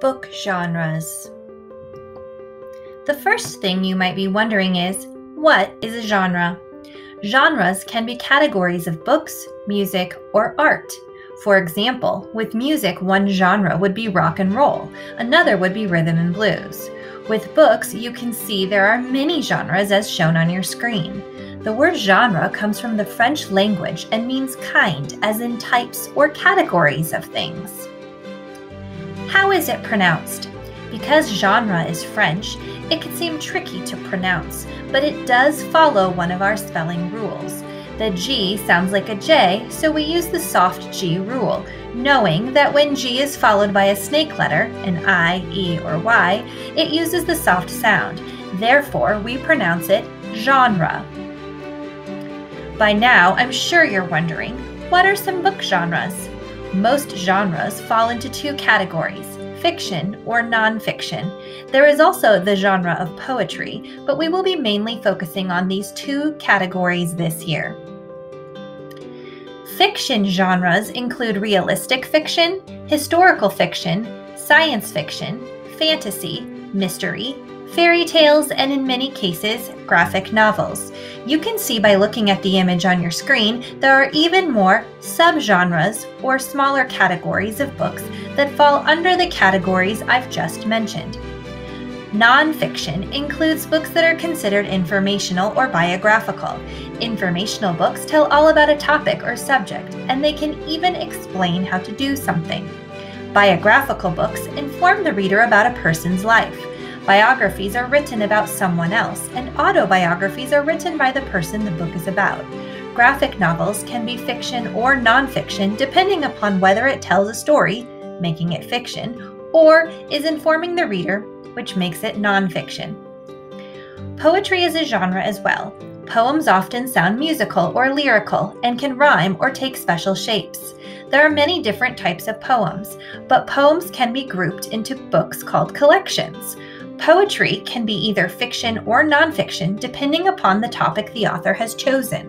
Book genres. The first thing you might be wondering is what is a genre? Genres can be categories of books, music, or art. For example, with music, one genre would be rock and roll, another would be rhythm and blues. With books, you can see there are many genres as shown on your screen. The word genre comes from the French language and means kind, as in types or categories of things. How is it pronounced? Because genre is French, it can seem tricky to pronounce, but it does follow one of our spelling rules. The G sounds like a J, so we use the soft G rule, knowing that when G is followed by a snake letter, an I, E, or Y, it uses the soft sound. Therefore, we pronounce it genre. By now, I'm sure you're wondering, what are some book genres? Most genres fall into two categories fiction or nonfiction. There is also the genre of poetry, but we will be mainly focusing on these two categories this year. Fiction genres include realistic fiction, historical fiction, science fiction, fantasy, mystery, fairy tales, and in many cases, graphic novels. You can see by looking at the image on your screen, there are even more subgenres or smaller categories of books that fall under the categories I've just mentioned. Nonfiction includes books that are considered informational or biographical. Informational books tell all about a topic or subject, and they can even explain how to do something. Biographical books inform the reader about a person's life. Biographies are written about someone else, and autobiographies are written by the person the book is about. Graphic novels can be fiction or nonfiction depending upon whether it tells a story, making it fiction, or is informing the reader, which makes it nonfiction. Poetry is a genre as well. Poems often sound musical or lyrical and can rhyme or take special shapes. There are many different types of poems, but poems can be grouped into books called collections. Poetry can be either fiction or nonfiction depending upon the topic the author has chosen.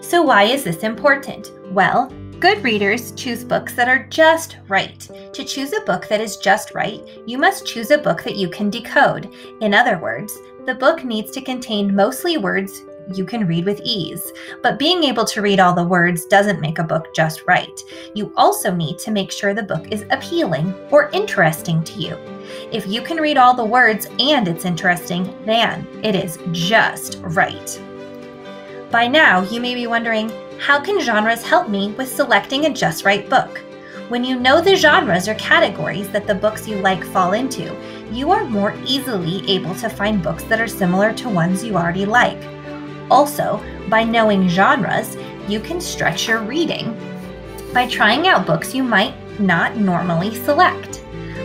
So, why is this important? Well, good readers choose books that are just right. To choose a book that is just right, you must choose a book that you can decode. In other words, the book needs to contain mostly words you can read with ease. But being able to read all the words doesn't make a book just right. You also need to make sure the book is appealing or interesting to you. If you can read all the words and it's interesting, then it is just right. By now, you may be wondering how can genres help me with selecting a just right book? When you know the genres or categories that the books you like fall into, you are more easily able to find books that are similar to ones you already like. Also, by knowing genres, you can stretch your reading by trying out books you might not normally select.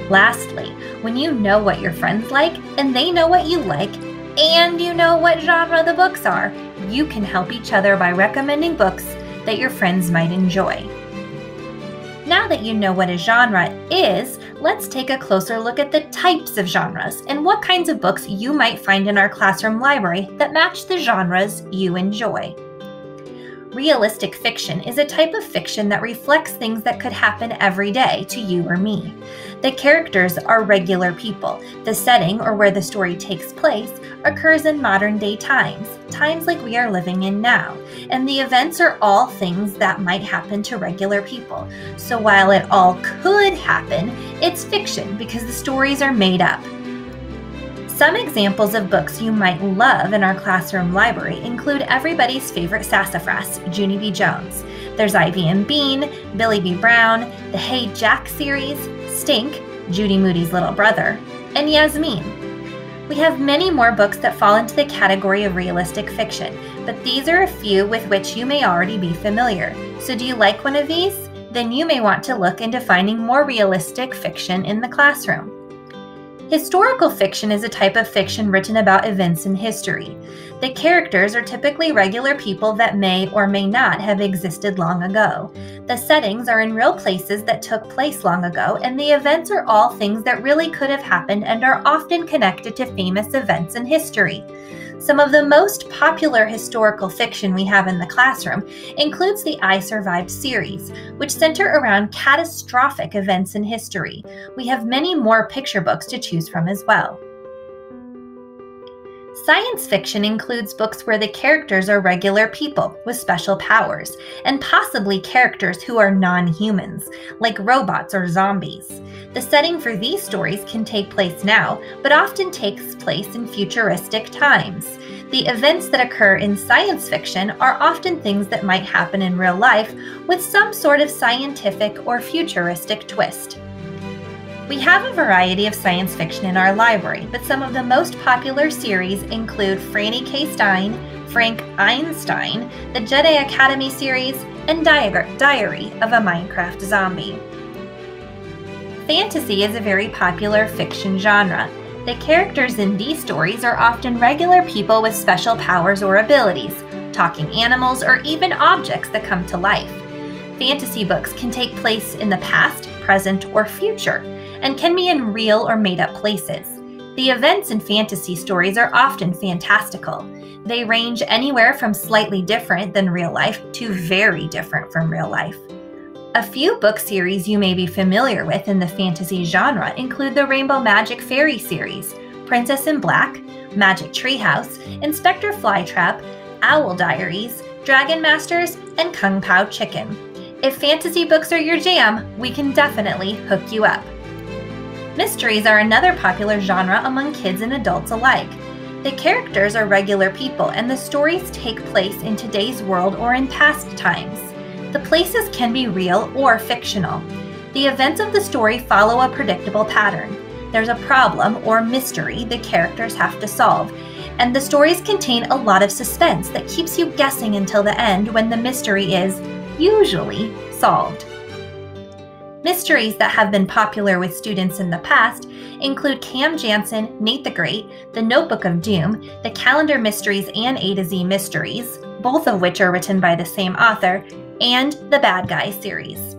Lastly, when you know what your friends like and they know what you like, and you know what genre the books are, you can help each other by recommending books that your friends might enjoy. Now that you know what a genre is, let's take a closer look at the types of genres and what kinds of books you might find in our classroom library that match the genres you enjoy. Realistic fiction is a type of fiction that reflects things that could happen every day to you or me. The characters are regular people. The setting, or where the story takes place, occurs in modern day times, times like we are living in now. And the events are all things that might happen to regular people. So while it all could happen, it's fiction because the stories are made up. Some examples of books you might love in our classroom library include everybody's favorite sassafras, Junie B. Jones. There's Ivy and Bean, Billie B. Brown, the Hey Jack series, Stink, Judy Moody's little brother, and Yasmin. We have many more books that fall into the category of realistic fiction, but these are a few with which you may already be familiar. So, do you like one of these? Then you may want to look into finding more realistic fiction in the classroom. Historical fiction is a type of fiction written about events in history. The characters are typically regular people that may or may not have existed long ago. The settings are in real places that took place long ago, and the events are all things that really could have happened and are often connected to famous events in history. Some of the most popular historical fiction we have in the classroom includes the I Survived series, which center around catastrophic events in history. We have many more picture books to choose from as well. Science fiction includes books where the characters are regular people with special powers, and possibly characters who are non humans, like robots or zombies. The setting for these stories can take place now, but often takes place in futuristic times. The events that occur in science fiction are often things that might happen in real life with some sort of scientific or futuristic twist. We have a variety of science fiction in our library, but some of the most popular series include Franny K. Stein, Frank Einstein, the Jedi Academy series, and Diary of a Minecraft Zombie. Fantasy is a very popular fiction genre. The characters in these stories are often regular people with special powers or abilities, talking animals, or even objects that come to life. Fantasy books can take place in the past, present, or future and can be in real or made up places. The events in fantasy stories are often fantastical. They range anywhere from slightly different than real life to very different from real life. A few book series you may be familiar with in the fantasy genre include the Rainbow Magic Fairy series, Princess in Black, Magic Treehouse, Inspector Flytrap, Owl Diaries, Dragon Masters, and Kung Pow Chicken. If fantasy books are your jam, we can definitely hook you up. Mysteries are another popular genre among kids and adults alike. The characters are regular people, and the stories take place in today's world or in past times. The places can be real or fictional. The events of the story follow a predictable pattern. There's a problem or mystery the characters have to solve, and the stories contain a lot of suspense that keeps you guessing until the end when the mystery is, usually, solved. Mysteries that have been popular with students in the past include Cam Jansen, Nate the Great, The Notebook of Doom, the Calendar Mysteries and A to Z Mysteries, both of which are written by the same author, and the Bad Guy series.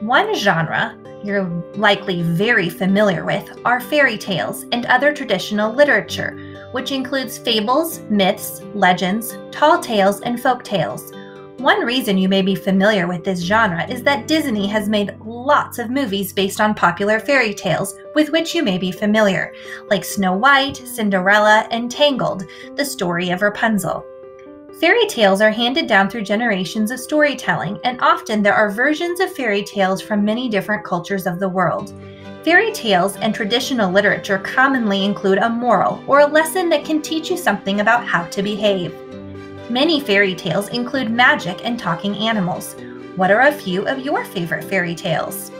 One genre you're likely very familiar with are fairy tales and other traditional literature, which includes fables, myths, legends, tall tales, and folk tales. One reason you may be familiar with this genre is that Disney has made lots of movies based on popular fairy tales with which you may be familiar, like Snow White, Cinderella, and Tangled, the story of Rapunzel. Fairy tales are handed down through generations of storytelling, and often there are versions of fairy tales from many different cultures of the world. Fairy tales and traditional literature commonly include a moral or a lesson that can teach you something about how to behave. Many fairy tales include magic and talking animals. What are a few of your favorite fairy tales?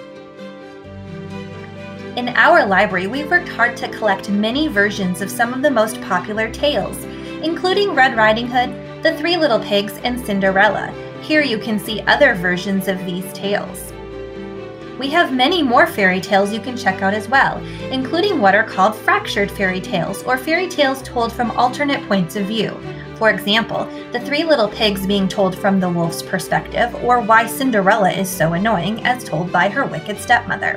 In our library, we've worked hard to collect many versions of some of the most popular tales, including Red Riding Hood, The Three Little Pigs, and Cinderella. Here you can see other versions of these tales. We have many more fairy tales you can check out as well, including what are called fractured fairy tales, or fairy tales told from alternate points of view, for example, the three little pigs being told from the wolf's perspective, or why Cinderella is so annoying as told by her wicked stepmother.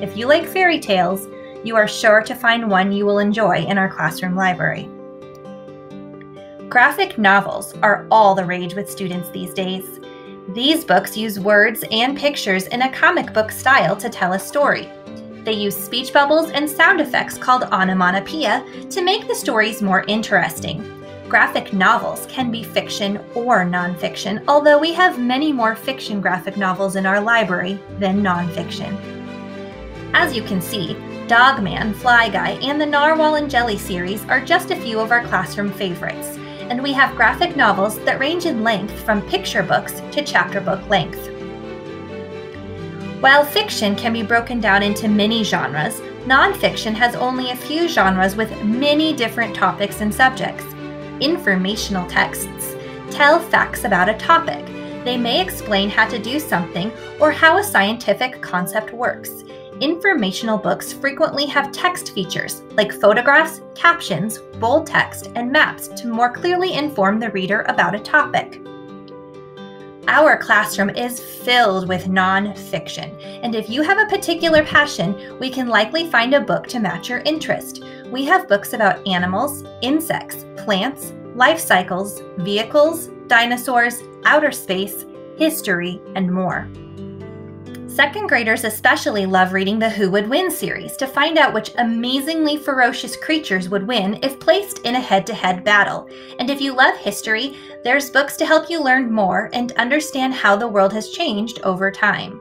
If you like fairy tales, you are sure to find one you will enjoy in our classroom library. Graphic novels are all the rage with students these days. These books use words and pictures in a comic book style to tell a story. They use speech bubbles and sound effects called onomatopoeia to make the stories more interesting Graphic novels can be fiction or nonfiction, although we have many more fiction graphic novels in our library than nonfiction. As you can see, Dogman, Fly Guy, and the Narwhal and Jelly series are just a few of our classroom favorites, and we have graphic novels that range in length from picture books to chapter book length. While fiction can be broken down into many genres, nonfiction has only a few genres with many different topics and subjects informational texts tell facts about a topic. They may explain how to do something or how a scientific concept works. Informational books frequently have text features like photographs, captions, bold text, and maps to more clearly inform the reader about a topic. Our classroom is filled with nonfiction, and if you have a particular passion, we can likely find a book to match your interest. we have books about animals, insects, plants, life cycles, vehicles, dinosaurs, outer space, history, and more. Second graders especially love reading the Who Would Win series to find out which amazingly ferocious creatures would win if placed in a head to head battle. And if you love history, there's books to help you learn more and understand how the world has changed over time.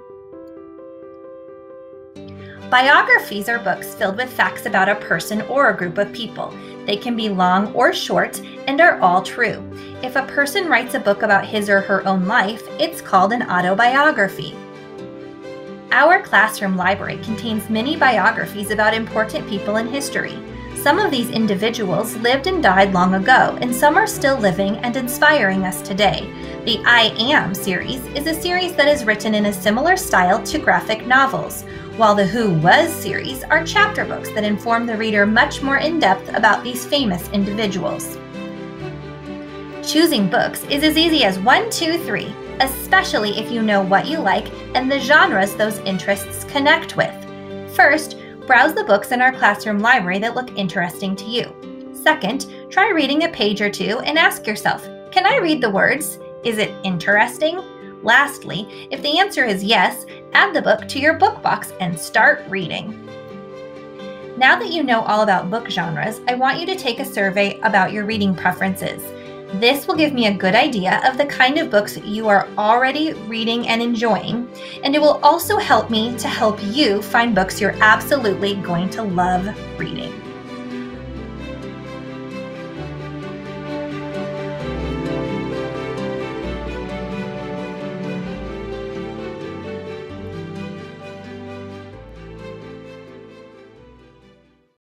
Biographies are books filled with facts about a person or a group of people. They can be long or short and are all true. If a person writes a book about his or her own life, it's called an autobiography. Our classroom library contains many biographies about important people in history. Some of these individuals lived and died long ago, and some are still living and inspiring us today. The I Am series is a series that is written in a similar style to graphic novels, while the Who Was series are chapter books that inform the reader much more in depth about these famous individuals. Choosing books is as easy as one, two, three especially if you know what you like and the genres those interests connect with. First, browse the books in our classroom library that look interesting to you. Second, try reading a page or two and ask yourself, can I read the words? Is it interesting? Lastly, if the answer is yes, add the book to your book box and start reading. Now that you know all about book genres, I want you to take a survey about your reading preferences. This will give me a good idea of the kind of books you are already reading and enjoying, and it will also help me to help you find books you're absolutely going to love reading.